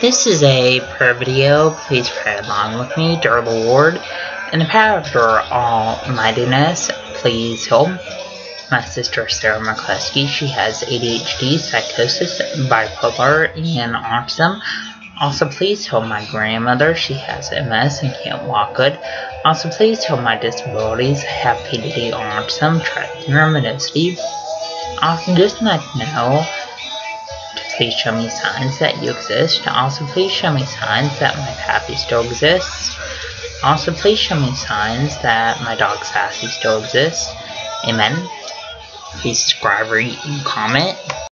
This is a prayer video. Please pray along with me, dear Lord. In the power of your almightiness, please help my sister Sarah McCluskey. She has ADHD, psychosis, bipolar, and autism. Also, please help my grandmother. She has MS and can't walk good. Also, please help my disabilities. Have PDD, autism, trichromaticity. Also, just like to know please show me signs that you exist. Also, please show me signs that my pappy still exists. Also, please show me signs that my dog Sassy still exists. Amen. Please subscribe, and comment.